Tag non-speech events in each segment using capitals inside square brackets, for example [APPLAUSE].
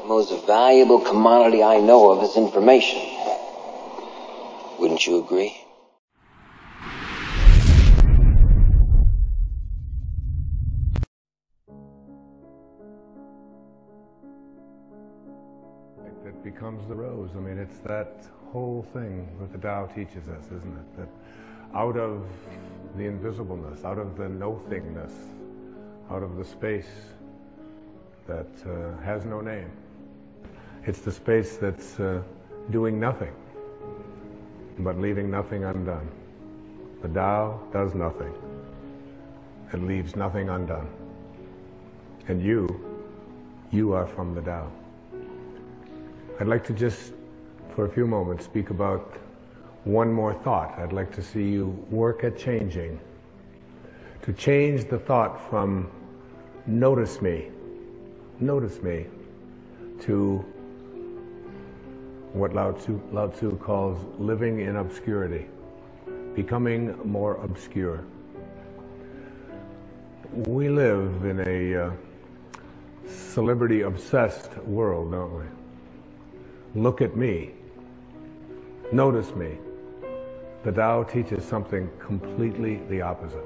The most valuable commodity I know of is information. Wouldn't you agree? That becomes the rose. I mean, it's that whole thing that the Tao teaches us, isn't it? That out of the invisibleness, out of the no-thingness, out of the space that uh, has no name. It's the space that's uh, doing nothing, but leaving nothing undone. The Tao does nothing and leaves nothing undone. And you, you are from the Tao. I'd like to just, for a few moments, speak about one more thought. I'd like to see you work at changing. To change the thought from notice me, notice me, to what Lao Tzu, Lao Tzu calls living in obscurity, becoming more obscure. We live in a uh, celebrity obsessed world, don't we? Look at me. Notice me. The Tao teaches something completely the opposite.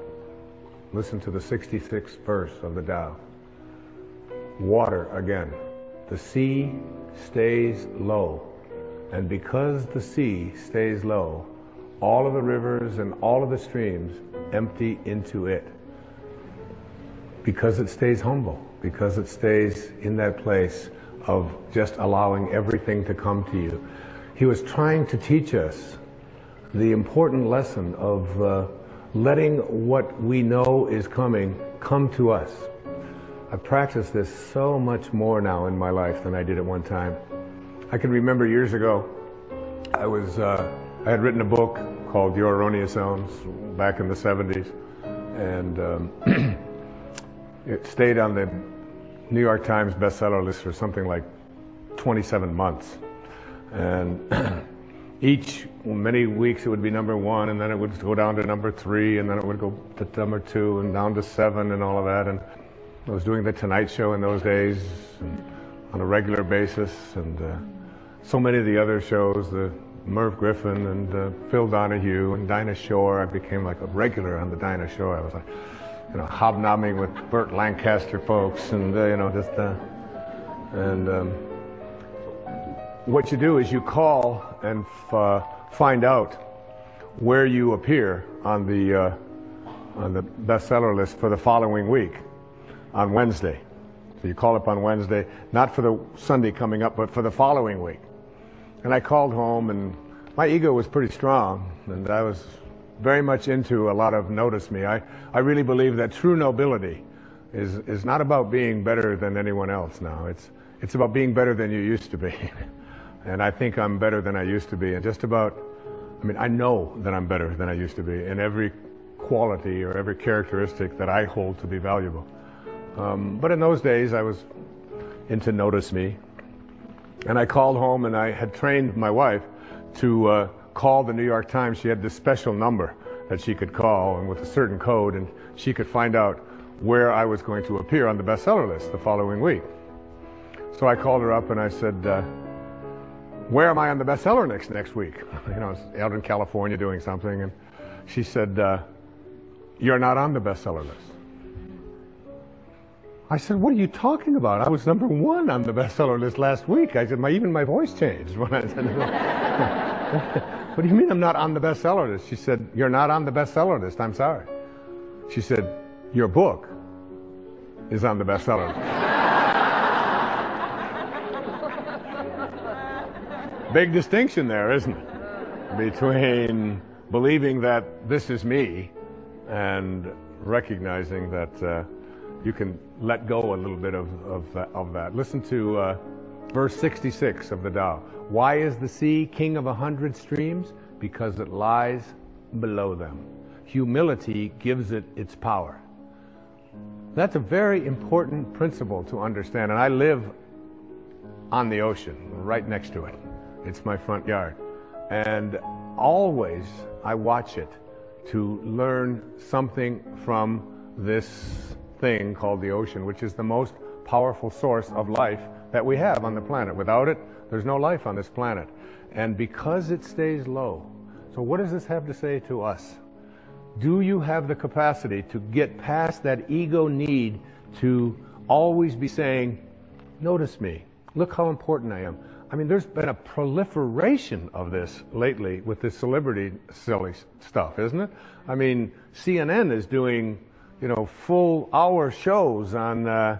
Listen to the 66th verse of the Tao. Water again. The sea stays low. And because the sea stays low, all of the rivers and all of the streams empty into it. Because it stays humble, because it stays in that place of just allowing everything to come to you. He was trying to teach us the important lesson of uh, letting what we know is coming come to us. I've practiced this so much more now in my life than I did at one time. I can remember years ago, I was uh, I had written a book called Your Erroneous Zones back in the 70s, and um, [CLEARS THROAT] it stayed on the New York Times bestseller list for something like 27 months. And [CLEARS THROAT] each, many weeks it would be number one, and then it would go down to number three, and then it would go to number two, and down to seven, and all of that. And I was doing The Tonight Show in those days on a regular basis, and uh, so many of the other shows, the Merv Griffin and uh, Phil Donahue and Dinah Shore. I became like a regular on the Dinah Shore. I was like, you know, hobnobbing with Burt Lancaster folks, and uh, you know, just uh, and um, what you do is you call and uh, find out where you appear on the uh, on the bestseller list for the following week on Wednesday. So you call up on Wednesday, not for the Sunday coming up, but for the following week. And I called home, and my ego was pretty strong, and I was very much into a lot of notice me. I, I really believe that true nobility is, is not about being better than anyone else now. It's, it's about being better than you used to be. [LAUGHS] and I think I'm better than I used to be. And just about, I mean, I know that I'm better than I used to be in every quality or every characteristic that I hold to be valuable. Um, but in those days, I was into notice me. And I called home and I had trained my wife to uh, call the New York Times. She had this special number that she could call and with a certain code, and she could find out where I was going to appear on the bestseller list the following week. So I called her up and I said, uh, where am I on the bestseller next next week? [LAUGHS] you know, I was out in California doing something, and she said, uh, you're not on the bestseller list. I said, what are you talking about? I was number one on the bestseller list last week. I said, my, even my voice changed [LAUGHS] when I said, [LAUGHS] what do you mean I'm not on the bestseller list? She said, you're not on the bestseller list. I'm sorry. She said, your book is on the bestseller list. [LAUGHS] Big distinction there, isn't it? Between believing that this is me and recognizing that uh, you can let go a little bit of, of, that, of that. Listen to uh, verse 66 of the Tao. Why is the sea king of a hundred streams? Because it lies below them. Humility gives it its power. That's a very important principle to understand. And I live on the ocean, right next to it. It's my front yard. And always I watch it to learn something from this thing called the ocean, which is the most powerful source of life that we have on the planet. Without it, there's no life on this planet. And because it stays low, so what does this have to say to us? Do you have the capacity to get past that ego need to always be saying, Notice me. Look how important I am. I mean, there's been a proliferation of this lately with this celebrity silly stuff, isn't it? I mean, CNN is doing, you know, full hour shows on uh,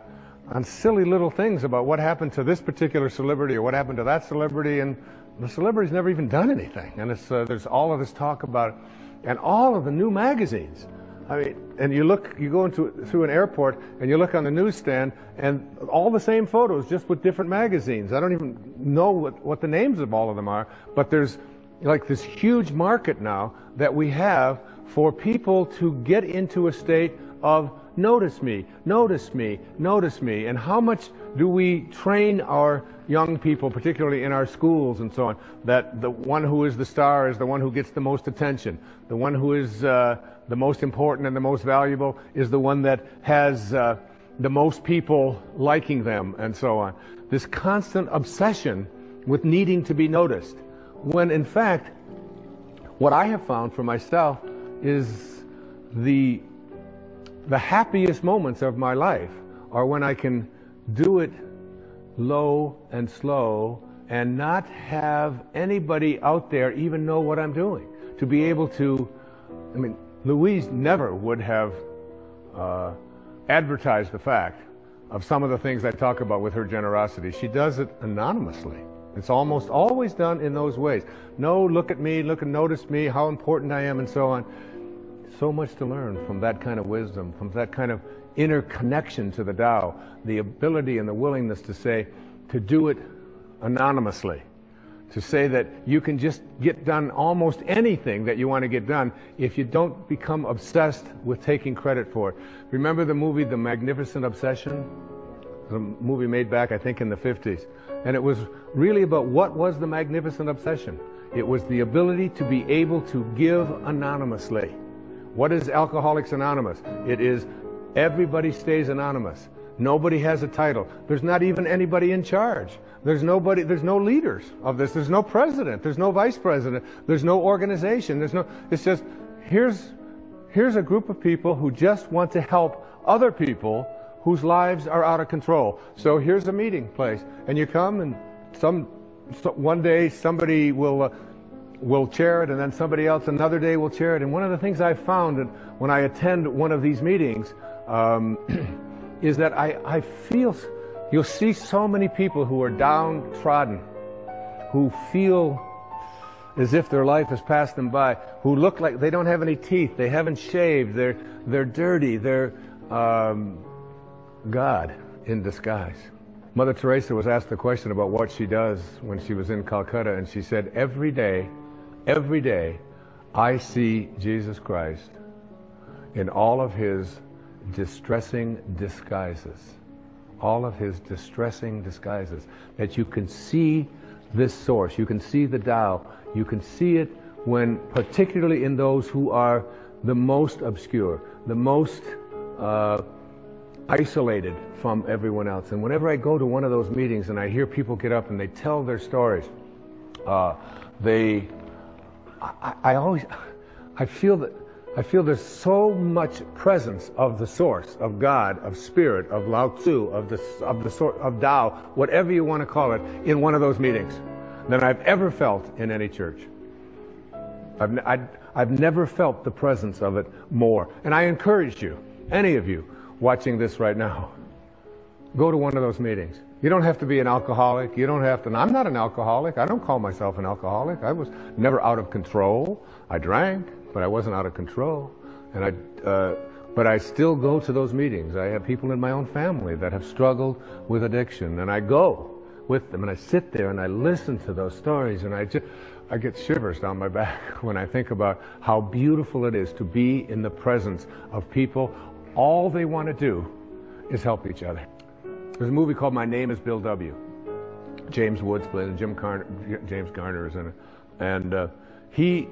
on silly little things about what happened to this particular celebrity or what happened to that celebrity, and the celebrity's never even done anything. And it's, uh, there's all of this talk about, it. and all of the new magazines I mean, and you look, you go into through an airport and you look on the newsstand, and all the same photos, just with different magazines. I don't even know what, what the names of all of them are, but there's like this huge market now that we have for people to get into a state of notice me, notice me, notice me. And how much do we train our young people, particularly in our schools and so on, that the one who is the star is the one who gets the most attention. The one who is uh, the most important and the most valuable is the one that has uh, the most people liking them and so on. This constant obsession with needing to be noticed. When in fact, what I have found for myself is the the happiest moments of my life are when I can do it low and slow and not have anybody out there even know what I'm doing. To be able to, I mean, Louise never would have uh, advertised the fact of some of the things I talk about with her generosity. She does it anonymously. It's almost always done in those ways. No, look at me, look and notice me, how important I am, and so on so much to learn from that kind of wisdom, from that kind of inner connection to the Tao, the ability and the willingness to say, to do it anonymously, to say that you can just get done almost anything that you want to get done if you don't become obsessed with taking credit for it. Remember the movie The Magnificent Obsession? The movie made back, I think, in the 50s. And it was really about what was the magnificent obsession? It was the ability to be able to give anonymously. What is Alcoholics Anonymous? It is everybody stays anonymous. Nobody has a title. There's not even anybody in charge. There's nobody, there's no leaders of this. There's no president. There's no vice president. There's no organization. There's no, it's just, here's, here's a group of people who just want to help other people whose lives are out of control. So here's a meeting place. And you come and some, so one day somebody will, uh, will chair it, and then somebody else another day will chair it. And one of the things I've found when I attend one of these meetings um, [CLEARS THROAT] is that I, I feel you'll see so many people who are downtrodden, who feel as if their life has passed them by, who look like they don't have any teeth, they haven't shaved, they're, they're dirty, they're um, God in disguise. Mother Teresa was asked the question about what she does when she was in Calcutta, and she said, Every day Every day, I see Jesus Christ in all of his distressing disguises. All of his distressing disguises. That you can see this source. You can see the Tao. You can see it when, particularly in those who are the most obscure, the most uh, isolated from everyone else. And whenever I go to one of those meetings and I hear people get up and they tell their stories, uh, they I, I always, [LAUGHS] I feel that, I feel there's so much presence of the source, of God, of spirit, of Lao Tzu, of the, of the sort, of Tao, whatever you want to call it, in one of those meetings than I've ever felt in any church. I've, I, I've never felt the presence of it more. And I encourage you, any of you watching this right now, go to one of those meetings. You don't have to be an alcoholic. You don't have to. I'm not an alcoholic. I don't call myself an alcoholic. I was never out of control. I drank, but I wasn't out of control. And I, uh, but I still go to those meetings. I have people in my own family that have struggled with addiction, and I go with them, and I sit there and I listen to those stories, and I just, I get shivers down my back [LAUGHS] when I think about how beautiful it is to be in the presence of people. All they want to do is help each other. There's a movie called My Name is Bill W. James Woods played and Jim Garner, James Garner is in it. And uh, he,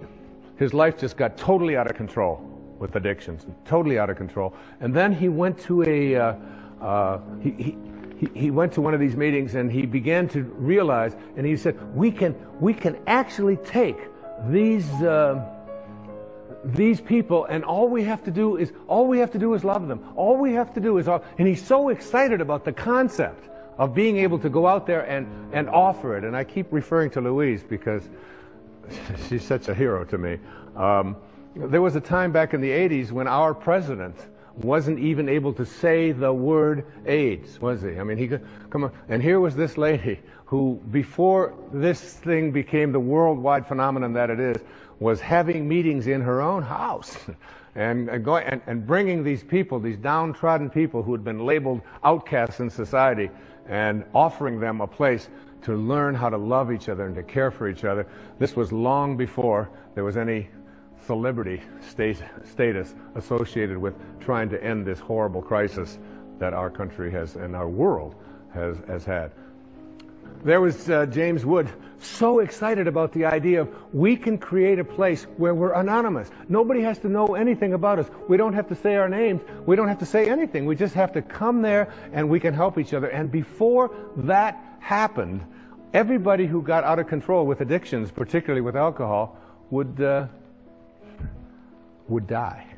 his life just got totally out of control with addictions, totally out of control. And then he went to a, uh, uh, he, he, he, he went to one of these meetings and he began to realize, and he said, we can, we can actually take these, uh, these people and all we have to do is, all we have to do is love them. All we have to do is, and he's so excited about the concept of being able to go out there and, and offer it. And I keep referring to Louise because [LAUGHS] she's such a hero to me. Um, there was a time back in the 80s when our president wasn't even able to say the word AIDS, was he? I mean, he could come on. And here was this lady who, before this thing became the worldwide phenomenon that it is, was having meetings in her own house. [LAUGHS] And, and, going, and, and bringing these people, these downtrodden people who had been labeled outcasts in society, and offering them a place to learn how to love each other and to care for each other. This was long before there was any celebrity status associated with trying to end this horrible crisis that our country has and our world has, has had. There was uh, James Wood so excited about the idea of we can create a place where we're anonymous. Nobody has to know anything about us. We don't have to say our names. We don't have to say anything. We just have to come there and we can help each other. And before that happened, everybody who got out of control with addictions, particularly with alcohol, would uh, would die.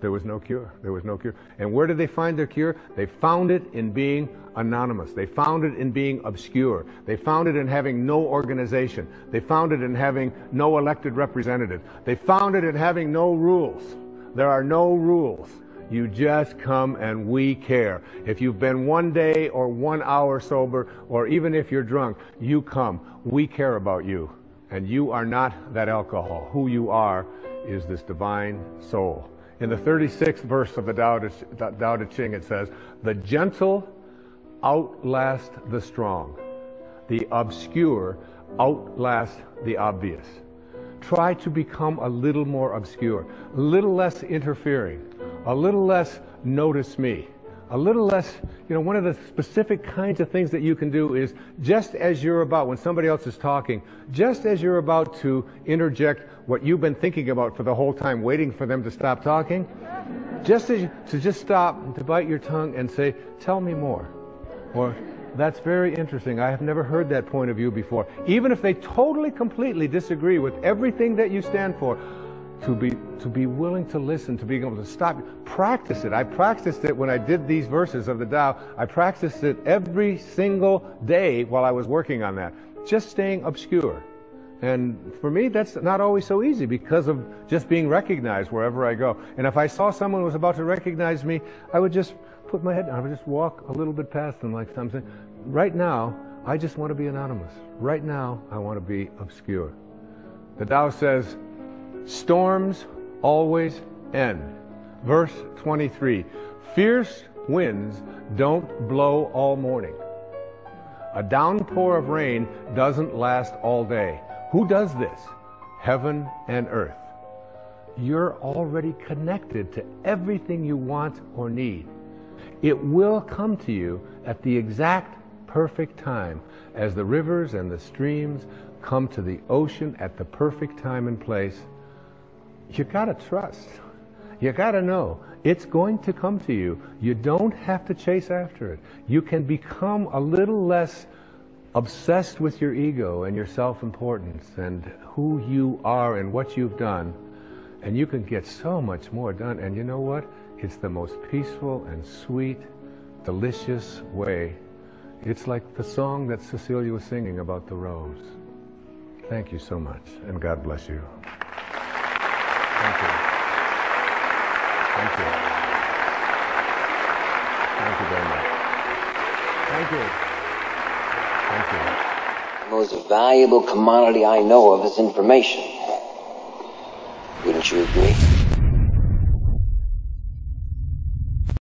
There was no cure. There was no cure. And where did they find their cure? They found it in being anonymous. They found it in being obscure. They found it in having no organization. They found it in having no elected representative. They found it in having no rules. There are no rules. You just come and we care. If you've been one day or one hour sober, or even if you're drunk, you come. We care about you. And you are not that alcohol. Who you are is this divine soul. In the 36th verse of the Tao Te Ching, it says, The gentle outlast the strong. The obscure outlast the obvious. Try to become a little more obscure, a little less interfering, a little less notice me a little less, you know, one of the specific kinds of things that you can do is just as you're about, when somebody else is talking, just as you're about to interject what you've been thinking about for the whole time, waiting for them to stop talking, just as you, to just stop, to bite your tongue and say, tell me more. Or, that's very interesting. I have never heard that point of view before. Even if they totally, completely disagree with everything that you stand for, to be to be willing to listen, to be able to stop, practice it. I practiced it when I did these verses of the Tao. I practiced it every single day while I was working on that, just staying obscure. And for me, that's not always so easy because of just being recognized wherever I go. And if I saw someone was about to recognize me, I would just put my head down. I would just walk a little bit past them like something. Right now, I just want to be anonymous. Right now, I want to be obscure. The Tao says, Storms always end. Verse 23 Fierce winds don't blow all morning. A downpour of rain doesn't last all day. Who does this? Heaven and earth. You're already connected to everything you want or need. It will come to you at the exact perfect time as the rivers and the streams come to the ocean at the perfect time and place you got to trust. You got to know it's going to come to you. You don't have to chase after it. You can become a little less obsessed with your ego and your self importance and who you are and what you've done. And you can get so much more done. And you know what? It's the most peaceful and sweet, delicious way. It's like the song that Cecilia was singing about the rose. Thank you so much, and God bless you. Thank you. Thank you. Thank you very much. Thank you. Thank you. The most valuable commodity I know of is information. Wouldn't you agree?